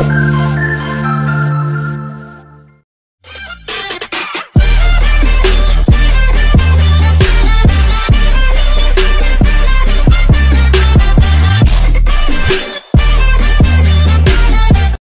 Bye.